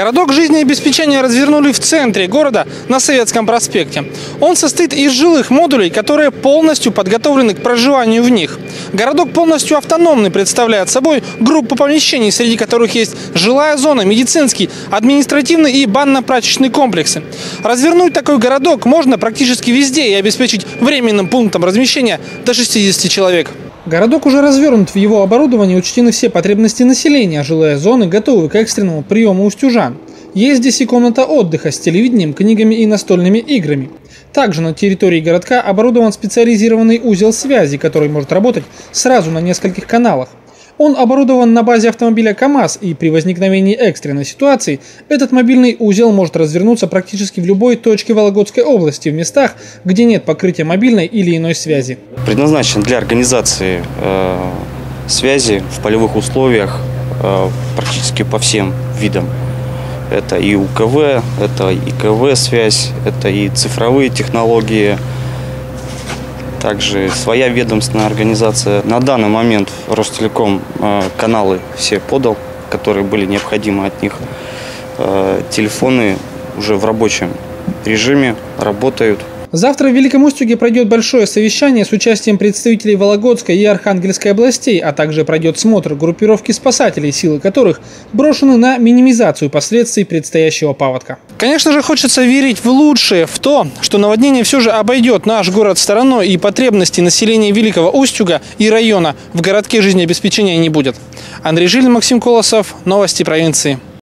Городок жизнеобеспечения развернули в центре города на Советском проспекте. Он состоит из жилых модулей, которые полностью подготовлены к проживанию в них. Городок полностью автономный представляет собой группу помещений, среди которых есть жилая зона, медицинский, административный и банно-прачечный комплексы. Развернуть такой городок можно практически везде и обеспечить временным пунктом размещения до 60 человек. Городок уже развернут, в его оборудовании учтены все потребности населения, жилые зоны готовы к экстренному приему устюжан. Есть здесь и комната отдыха с телевидением, книгами и настольными играми. Также на территории городка оборудован специализированный узел связи, который может работать сразу на нескольких каналах. Он оборудован на базе автомобиля КАМАЗ, и при возникновении экстренной ситуации этот мобильный узел может развернуться практически в любой точке Вологодской области, в местах, где нет покрытия мобильной или иной связи. Предназначен для организации э, связи в полевых условиях э, практически по всем видам. Это и УКВ, это и КВ-связь, это и цифровые технологии, также своя ведомственная организация. На данный момент Ростелеком э, каналы все подал, которые были необходимы от них. Э, телефоны уже в рабочем режиме работают. Завтра в Великом Устюге пройдет большое совещание с участием представителей Вологодской и Архангельской областей, а также пройдет смотр группировки спасателей, силы которых брошены на минимизацию последствий предстоящего паводка. Конечно же, хочется верить в лучшее, в то, что наводнение все же обойдет наш город стороной и потребности населения Великого Устюга и района в городке жизнеобеспечения не будет. Андрей Жилин, Максим Колосов, Новости провинции.